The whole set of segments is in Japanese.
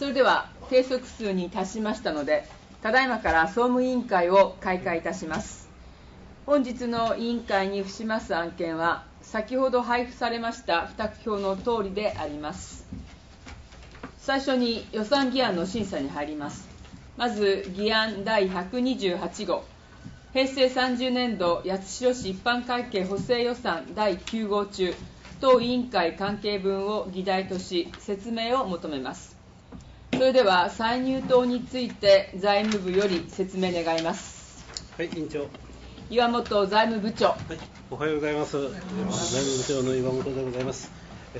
それでは計測数に達しましたのでただいまから総務委員会を開会いたします。本日の委員会に付します案件は先ほど配布されました付託表の通りであります。最初に予算議案の審査に入ります。まず議案第128号。平成30年度八代市一般会計補正予算第9号中当委員会関係分を議題とし説明を求めます。それでは歳入等について財務部より説明願います。はい委員長。岩本財務部長、はい、おはようございます。財務部長の岩本でございます。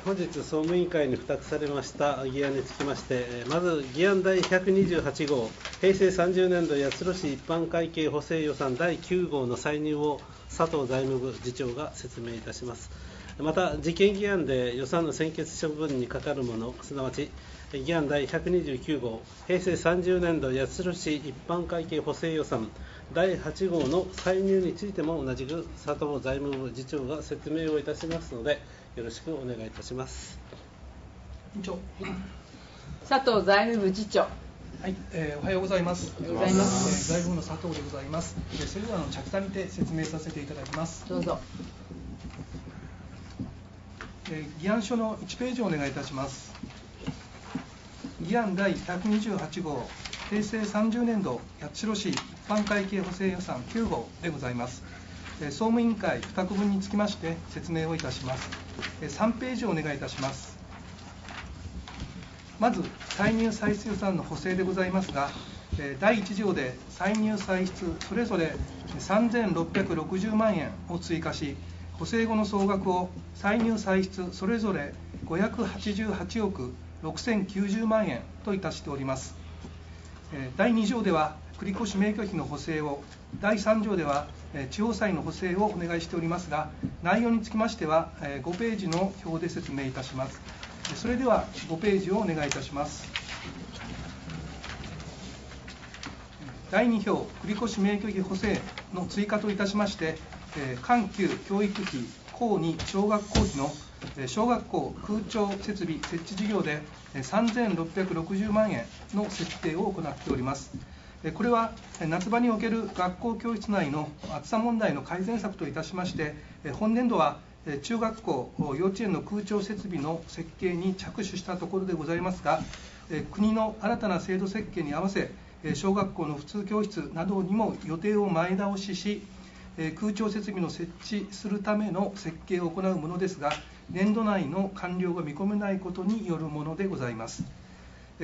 本日総務委員会に付託されました議案につきましてまず議案第128号平成30年度八代市一般会計補正予算第9号の歳入を佐藤財務部次長が説明いたします。また、事件議案で予算の専決処分にかかるもの、すなわち議案第129号、平成30年度八代市一般会計補正予算第8号の歳入についても同じく佐藤財務部次長が説明をいたしますので、よろしくお願いいたします。委員長、佐藤財務部次長。はい、えー、おはようございます。おはようございます。財務部の佐藤でございます。えー、それではあの着座にて説明させていただきます。どうぞ。議案書の1ページをお願いいたします。議案第128号、平成30年度八代市一般会計補正予算9号でございます。総務委員会付託分につきまして説明をいたします。3ページをお願いいたします。まず、歳入歳出予算の補正でございますが、第1条で歳入歳出それぞれ3660万円を追加し、補正後の総額を歳入歳出それぞれ588億6090万円といたしております。第2条では繰越免許費の補正を第3条では地方債の補正をお願いしておりますが内容につきましては5ページの表で説明いたします。それでは5ページをお願いいたします。第2表繰越免許費補正の追加といたしまして緩急教育費高2小学校費の小学校空調設備設置事業で3660万円の設定を行っております。これは夏場における学校教室内の暑さ問題の改善策といたしまして、本年度は中学校、幼稚園の空調設備の設計に着手したところでございますが、国の新たな制度設計に合わせ、小学校の普通教室などにも予定を前倒しし、空調設備の設置するための設計を行うものですが、年度内の完了が見込めないことによるものでございます。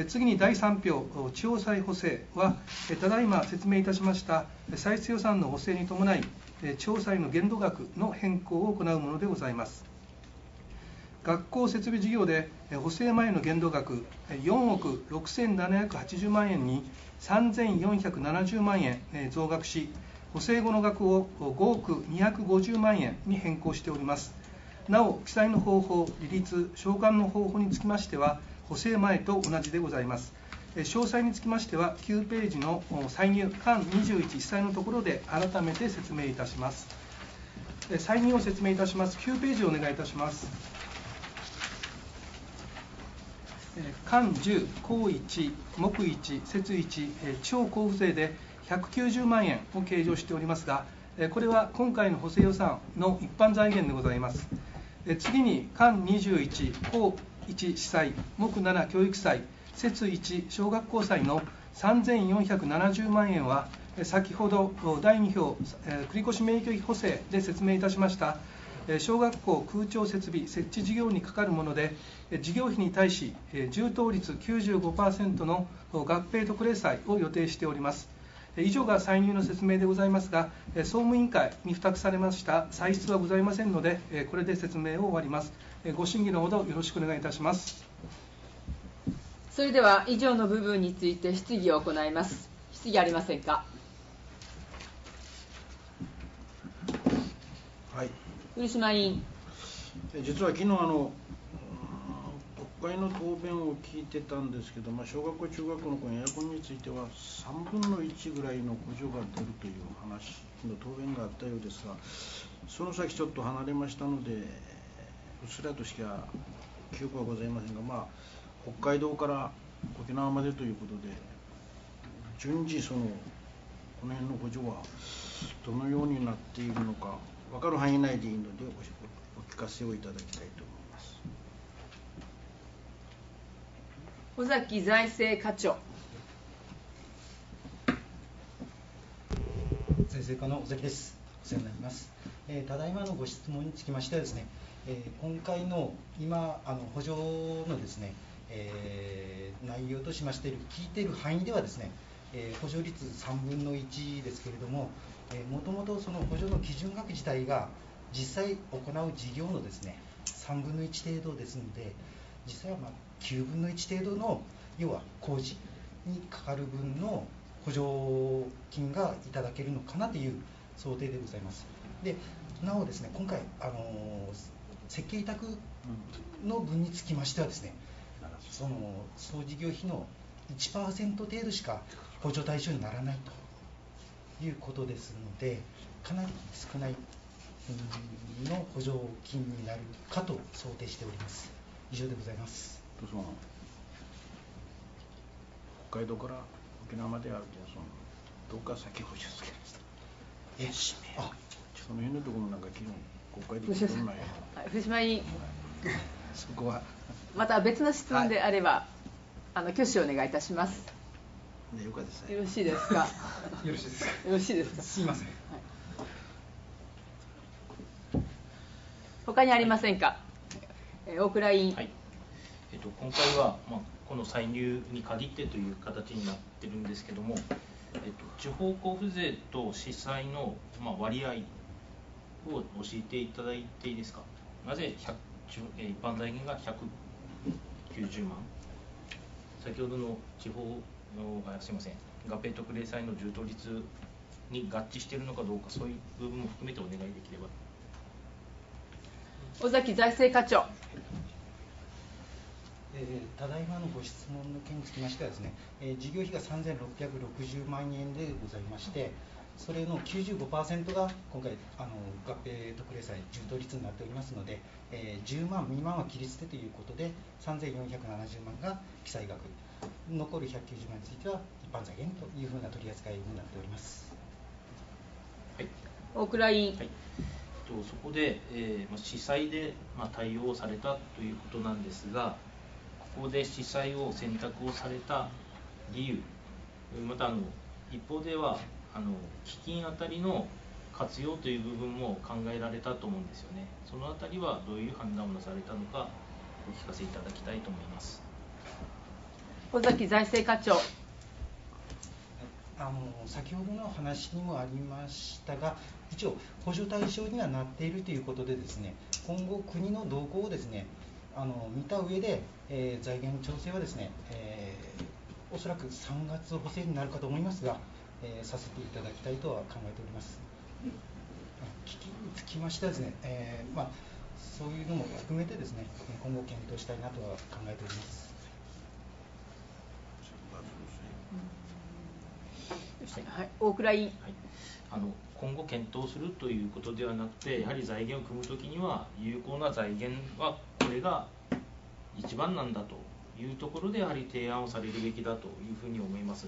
次に第3票、地方債補正は、ただいま説明いたしました歳出予算の補正に伴い、地方債の限度額の変更を行うものでございます。学校設備事業で補正前の限度額4億6780万円に3470万円増額し、補正後の額を5億250万円に変更しております。なお、記載の方法、利率、償還の方法につきましては、補正前と同じでございます。詳細につきましては、9ページの歳入間21記載のところで改めて説明いたします。歳入を説明いたします。9ページをお願いいたします。間10、項1、目1、節1、地方交付税で190万円を計上しておりますが、これは今回の補正予算の一般財源でございます。次に、間21、項1、司祭、目7、教育祭、節1、小学校祭の3470万円は、先ほど第2票、繰越免疫費補正で説明いたしました、小学校空調設備設置事業にかかるもので、事業費に対し、充当率95%の合併特例債を予定しております。以上が歳入の説明でございますが、総務委員会に付託されました歳出はございませんので、これで説明を終わります。ご審議のほどよろしくお願いいたします。それでは以上の部分について質疑を行います。質疑ありませんか？はい。古島委員。実は昨日あの国会の答弁を聞いてたんですけど、まあ、小学校、中学校のエアコンについては3分の1ぐらいの補助が出るという話の答弁があったようですが、その先ちょっと離れましたので、うっすらとしか記憶はございませんが、まあ、北海道から沖縄までということで、順次その、この辺の補助はどのようになっているのか、分かる範囲内でいいので、お聞かせをいただきたいと思います。尾崎財政課長。財政課の尾崎です。お世話になります。えーただいまのご質問につきましてはですね、えー今回の今あの補助のですね、えー内容としまして聞いている範囲ではですね、えー補助率3分の1ですけれども、えーもともとその補助の基準額自体が実際行う事業のですね3分の1程度ですので、実際はまあ9分の1程度の要は工事にかかる分の補助金がいただけるのかなという想定でございます。でなおですね今回あの設計委託の分につきましてはですねその総事業費の1%程度しか補助対象にならないということですのでかなり少ないうんの補助金になるかと想定しております以上でございますとその北海道から沖縄まであるけどそのどっか先補助つけました？えあその辺のところもなんか昨日国会でないはい藤島委員、そこは。また別の質問であれば、あの挙手をお願いいたします。ねよかですね。よろしいですか？よろしいですか？よろしいですか？すいません。他にありませんか？えー大倉委員。はいえっと、今回は、まあ、この歳入に限ってという形になってるんですけども、えっと、地方交付税と司債の、まあ、割合を教えていただいていいですか？なぜ100え一般財源が190万？先ほどの地方のすみません合併特例債の充当率に合致しているのかどうかそういう部分も含めてお願いできれば尾崎財政課長。えーただいまのご質問の件につきましてはですね、えー事業費が3660万円でございまして、それの95%が今回あの合併特例債充当率になっておりますので、えー10万未満は切り捨てということで3470万が記載額残る190万については一般財源というふうな取り扱いになっております。はい大倉委員。はい、とそこで、えーまあ、司祭で、まあ、対応されたということなんですが、ここで司祭を選択をされた理由、またあの一方ではあの基金あたりの活用という部分も考えられたと思うんですよね。そのあたりはどういう判断をなされたのか、お聞かせいただきたいと思います。尾崎財政課長。あの先ほどの話にもありましたが、一応、補助対象にはなっているということで、ですね今後、国の動向をですねあの見た上で、えー財源調整はですね、えーおそらく3月補正になるかと思いますが、えーさせていただきたいとは考えております。基金につきましてはですね、えーまあ、そういうのも含めてですね、今後検討したいなとは考えております。はい、大倉委員。はい、あの今後検討するということではなくて、やはり財源を組むときには、有効な財源はこれが一番なんだというところで、やはり提案をされるべきだというふうに思います。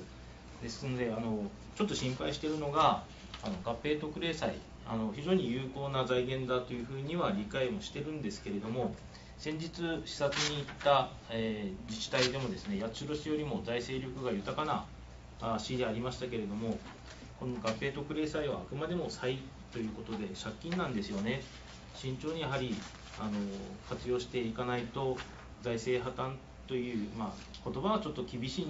ですので、あのちょっと心配しているのが、あの合併特例債あの、非常に有効な財源だというふうには理解もしてるんですけれども、先日、視察に行った、えー自治体でもですね、八代市よりも財政力が豊かなあ市でありましたけれども、この合併特例債はあくまでも債ということで、借金なんですよね、慎重にやはりあの活用していかないと、財政破綻という、まあ、言葉はちょっと厳しい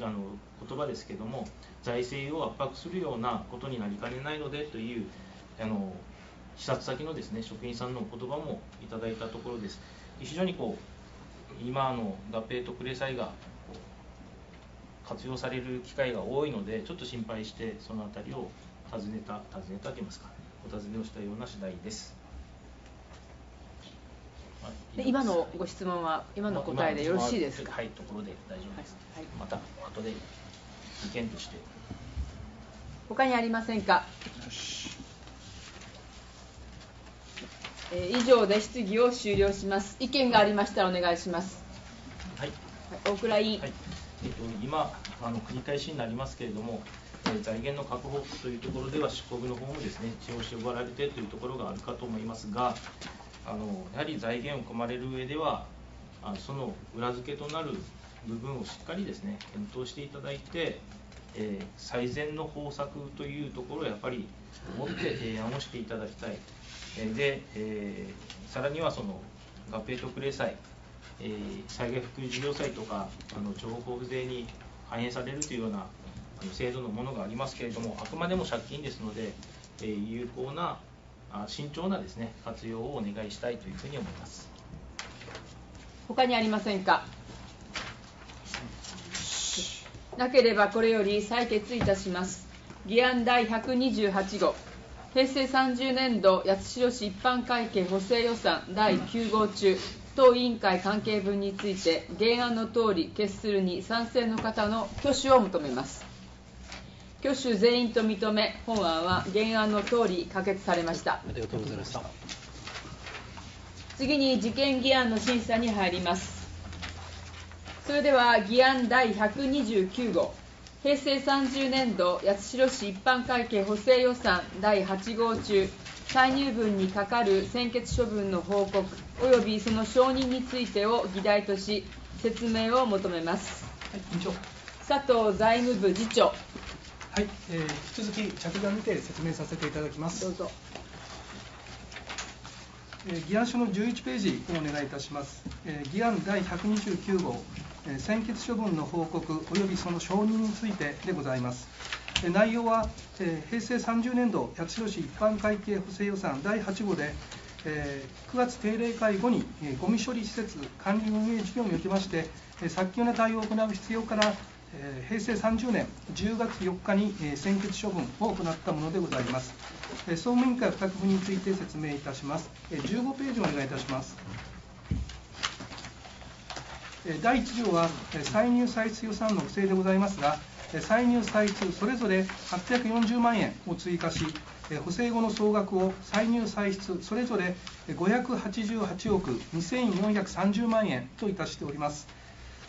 あの言葉ですけども、財政を圧迫するようなことになりかねないのでという、あの視察先のですね職員さんのお言葉もいただいたところです。非常にこう今の合併特例債が活用される機会が多いので、ちょっと心配して、そのあたりを尋ねた、尋ねたと言いますか、お尋ねをしたような次第です。はいで今のご質問は、今の答えでよろしいですか？はい、ところで大丈夫です。はいまた後で意見として。他にありませんか？えー以上で質疑を終了します。意見がありましたらお願いします。はい。はい、大倉委員。はいえっと、今あの、繰り返しになりますけれども、えー、財源の確保というところでは、執行部の方もですね、知を絞られてというところがあるかと思いますが、あのやはり財源を組まれる上では、あその裏付けとなる部分をしっかりですね、検討していただいて、えー、最善の方策というところをやっぱり持って提案をしていただきたい。えー、で、えー、さらにはその合併特例債、えー、災害復旧事業債とか、あの情報交付税に反映されるというようなあの制度のものがありますけれども、あくまでも借金ですので、えー、有効な、慎重なですね活用をお願いしたいというふうに思います。他にありませんか？なければこれより採決いたします。議案第128号、平成30年度八代市一般会計補正予算第9号中、当委員会関係分について、原案の通り決するに賛成の方の挙手を求めます。挙手全員と認め、本案は原案の通り可決されました。ありがとうございました。次に事件議案の審査に入ります。それでは議案第129号平成30年度八代市一般会計補正予算第8号中歳入分にかかる専決処分の報告及びその承認についてを議題とし説明を求めます、はい、佐藤財務部次長はい、えー、引き続き着眼にて説明させていただきますどうぞ議案書の11ページをお願いいたします。議案第129号、専決処分の報告及びその承認についてでございます。内容は、平成30年度八代市一般会計補正予算第8号で、9月定例会後にゴミ処理施設管理運営事業におきまして、早急な対応を行う必要から平成30年10月4日に専決処分を行ったものでございます。総務委員会付託部について説明いたします。15ページお願いいたします。第1条は歳入歳出予算の不正でございますが、歳入歳出それぞれ840万円を追加し、補正後の総額を歳入歳出それぞれ588億2430万円といたしております。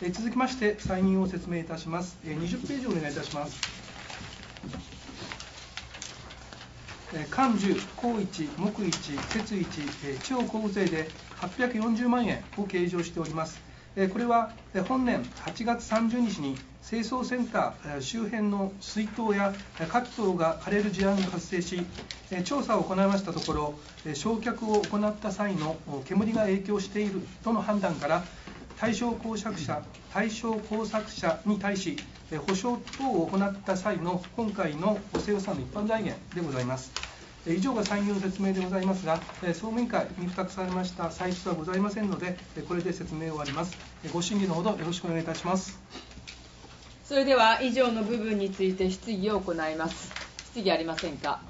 え続きまして再任を説明いたします、え20ページお願いいたします関10、高一、木一、節一、地方交付税で840万円を計上しております。これは本年8月30日に清掃センター周辺の水筒や各等が枯れる事案が発生し、調査を行いましたところ、焼却を行った際の煙が影響しているとの判断から、対象工作者対象工作者に対し、保証等を行った際の今回の補正予算の一般財源でございます。以上が産業の説明でございますが、総務委員会に付託されました歳出はございませんので、これで説明を終わります。ご審議のほどよろしくお願いいたします。それでは以上の部分について質疑を行います。質疑ありませんか？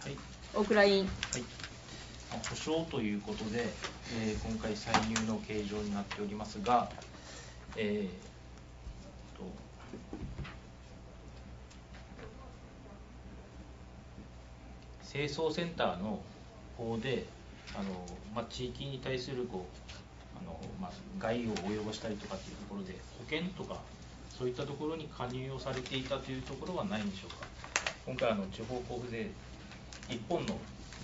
はい。大倉委員。はい保証ということで、えー、今回歳入の計上になっておりますが、えー、と清掃センターの方であの、まあ、地域に対するこうあの、まあ、害を及ぼしたりとかっていうところで保険とかそういったところに加入をされていたというところはないんでしょうか？今回の地方交付税1本の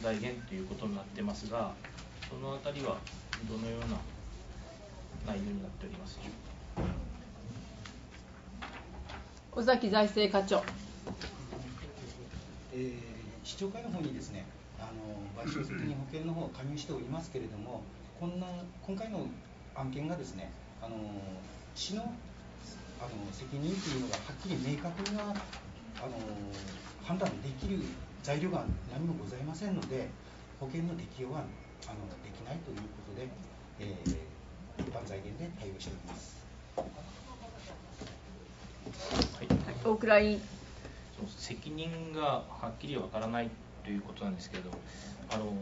財源ということになってますが、そのあたりはどのような内容になっておりますでしょうか？尾崎財政課長。えー、市長会の方にですね、あの賠償責任保険の方を加入しておりますけれども、こんな今回の案件がですね、あの市のあの責任というのがはっきり明確なあの判断できる材料が何もございませんので、保険の適用はあのできないということで、えー、一般財源で対応しております。はい、大倉委員責任がはっきりわからないということなんですけれどあの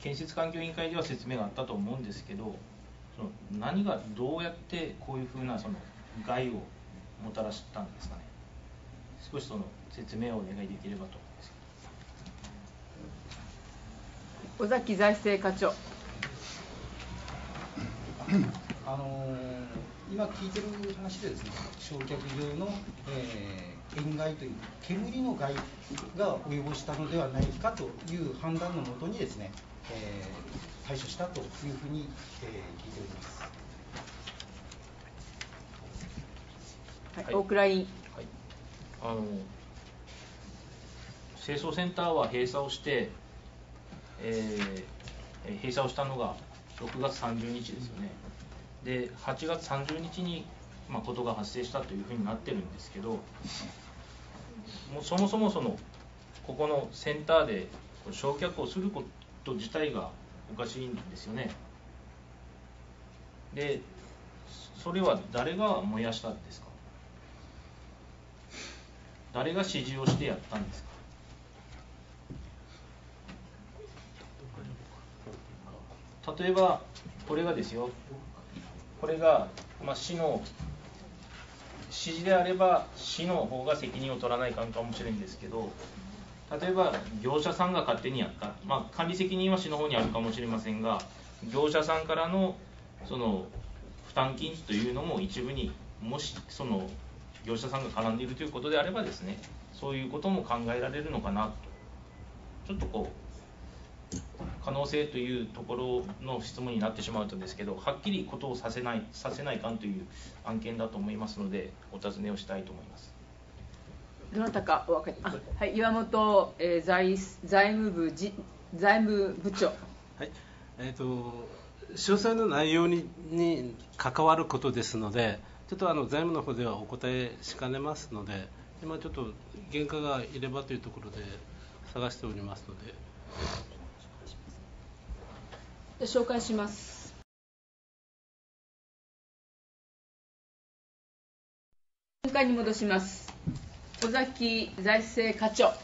建設環境委員会では説明があったと思うんですけどその何がどうやってこういうふうなその害をもたらしたんですかね少しその説明をお願いできればと思います尾崎財政課長あのー、今聞いてる話でですね、焼却場の、えー、塩害という煙の害が及ぼしたのではないかという判断のもとにですね、えー、対処したというふうに、えー、聞いております。はい、大倉委員。あの清掃センターは閉鎖をして、えー、閉鎖をしたのが6月30日ですよね。で、8月30日に、まあ、ことが発生したというふうになってるんですけど、もうそもそもその、ここのセンターで焼却をすること自体がおかしいんですよね。で、それは誰が燃やしたんですか？誰が指示をしてやったんですか？例えばこれがですよ。これが、まあ、市の指示であれば市の方が責任を取らないかんかもしれないんですけど例えば業者さんが勝手にやった、まあ、管理責任は市の方にあるかもしれませんが業者さんからのその負担金というのも一部にもしその業者さんが絡んでいるということであればですねそういうことも考えられるのかなとちょっとこう可能性というところの質問になってしまうとですけどはっきりことをさせないさせないかんという案件だと思いますのでお尋ねをしたいと思います。どなたかお分かりはい、岩本、えー、財財務部じ財務部長。はい、えっ、ー、と詳細の内容にに関わることですので、ちょっとあの財務の方ではお答えしかねますので、今ちょっと原価がいればというところで探しておりますので。で紹介します。本会に戻します。尾崎財政課長。はい、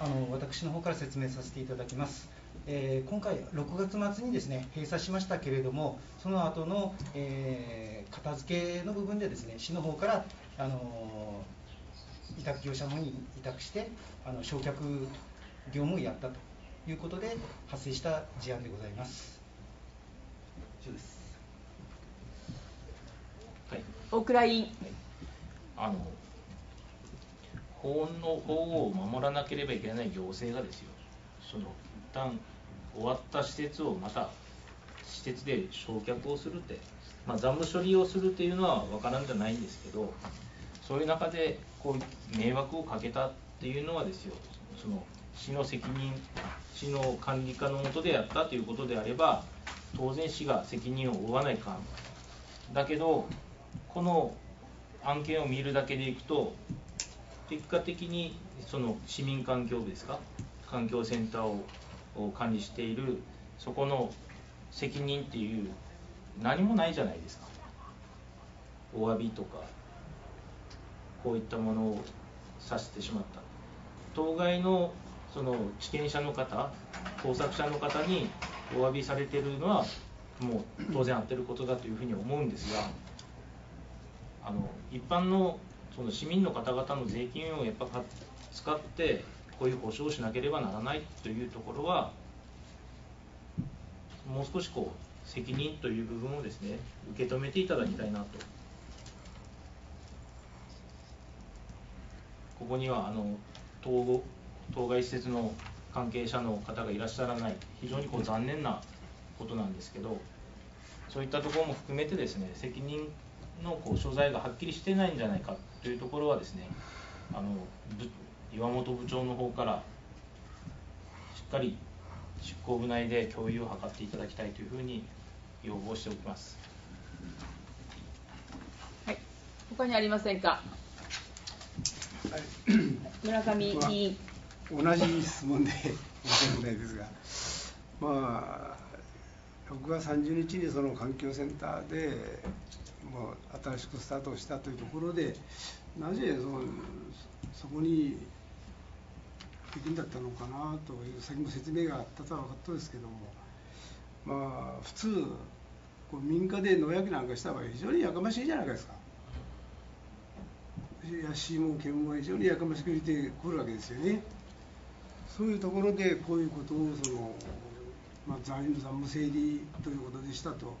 あの私の方から説明させていただきます。えー、今回、6月末にですね閉鎖しましたけれども、その後の、えー、片付けの部分でですね市の方からあの委託業者の方に委託してあの焼却業務をやったということで発生した事案でございます。以上です。はい。大倉委員。あの法の法を守らなければいけない行政がですよ。その一旦終わった施設をまた施設で焼却をするって、まあ、残務処理をするっていうのは分からんじゃないんですけどそういう中でこう迷惑をかけたっていうのはですよその市の責任市の管理課の下でやったということであれば当然市が責任を負わないか。んだけどこの案件を見るだけでいくと結果的にその市民環境部ですか？環境センターをを管理しているそこの責任っていう何もないじゃないですか。お詫びとかこういったものをさせてしまった。当該のその地権者の方工作者の方にお詫びされてるのはもう当然合ってることだというふうに思うんですがあの一般のその市民の方々の税金をやっぱ使ってこういう保証をしなければならないというところはもう少しこう責任という部分をですね受け止めていただきたいなと。ここにはあの統合当該施設の関係者の方がいらっしゃらない非常にこう残念なことなんですけどそういったところも含めてですね責任のこう所在がはっきりしてないんじゃないかというところはですねあの岩本部長の方からしっかり執行部内で共有を図っていただきたいというふうに要望しておきます。はい、他にありませんか？はい、村上議員。同じ質問で申し訳ないですが、まあ、6月30日にその環境センターでもう新しくスタートしたというところで、なぜそのそこにできるんだったのかなという、先も説明があったとは分かったですけども、まあ、普通、こう民家で農薬なんかした場合、非常にやかましいじゃないですか。やしも煙も非常にやかましく出てくるわけですよね。そういうところでこういうことをそのまあ、残残務整理ということでしたと、うん、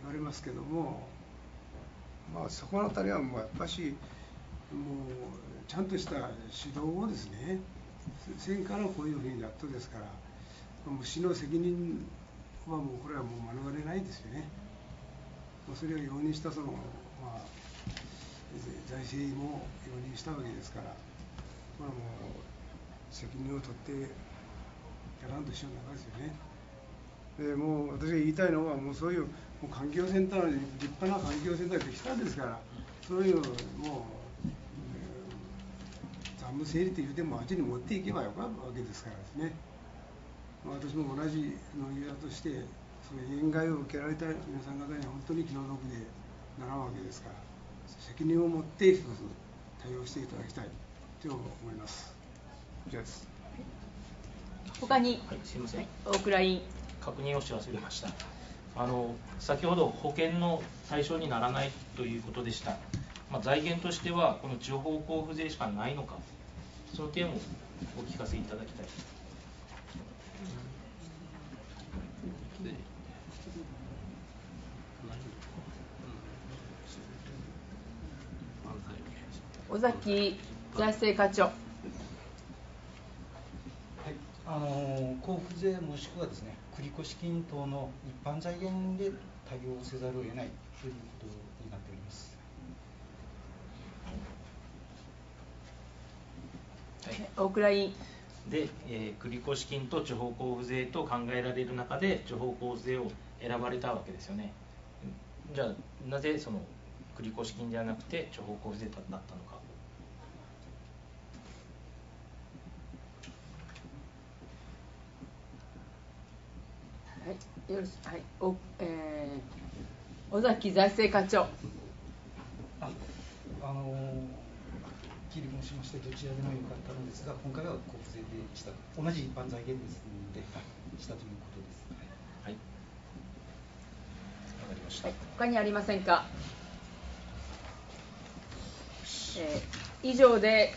言われますけども、まあ、そこのあたりはもうやっぱし、もうちゃんとした指導をですね、戦からこういうふうにやっとですから、虫の責任はもうこれはもう免れないですよね。それを容認したその、まあ、財政も容認したわけですから、まあ、もう責任を取ってやらんとしようなですよね。でもう私が言いたいのは、もうそういうもう環境センターの立派な環境センターができたんですから、そういうもう、残務整理というても、あっちに持っていけばよかったわけですからですね。私も同じ農業者として、その塩害を受けられた皆さん方には本当に気の毒でならんわけですから、責任を持って一つ対応していただきたいと思います。以上です。他に、はい、すみません、はい、大倉委員。確認をし忘れました。あの先ほど保険の対象にならないということでした。まあ、財源としてはこの地方交付税しかないのか、その点をお聞かせいただきたい。尾崎財政課長。はい、あの交付税もしくはですね、繰越金等の一般財源で対応せざるを得ないということになっております。はい、大倉委員。で、えー、繰越金と地方交付税と考えられる中で地方交付税を選ばれたわけですよね。じゃあなぜその繰越金ではなくて地方交付税だったのか。よろしはい、おえー、尾崎財政課長。あ、あの切り申しましてどちらでもよかったのですが、今回は交付税でした。同じ一般財源ですので、したということです。はい。わ、かりました。はい、他にありませんか？えー、以上で、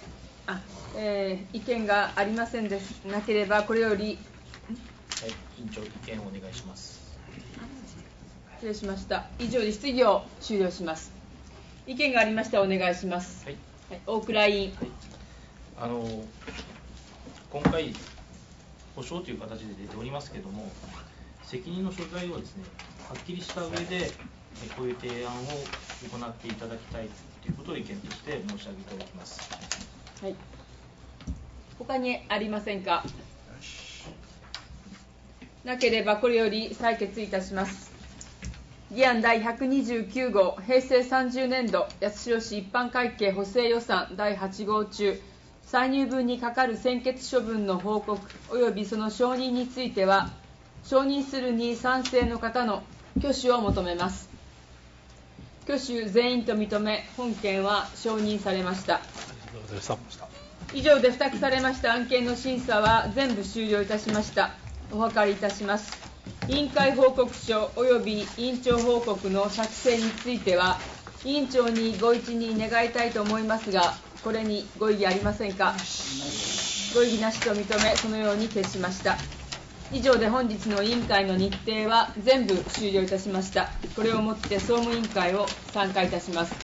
あ、えー、意見がありませんでなければこれよりはい、委員長意見をお願いします。失礼しました。以上で質疑を終了します。意見がありましたお願いします。はい、はい、大倉委員。はい、あの今回保証という形で出ておりますけれども、責任の所在をですねはっきりした上でこういう提案を行っていただきたいということを意見として申し上げておきます。はい。他にありませんか？なければこれより採決いたします。議案第129号、平成30年度八代市一般会計補正予算第8号中、歳入分にかかる専決処分の報告及びその承認については、承認するに賛成の方の挙手を求めます。挙手全員と認め、本件は承認されました。以上で付託されました案件の審査は全部終了いたしました。お諮りいたします。委員会報告書及び委員長報告の作成については、委員長にご一任願いたいと思いますが、これにご異議ありませんか？ご異議なしと認め、そのように決しました。以上で本日の委員会の日程は全部終了いたしました。これをもって総務委員会を参加いたします。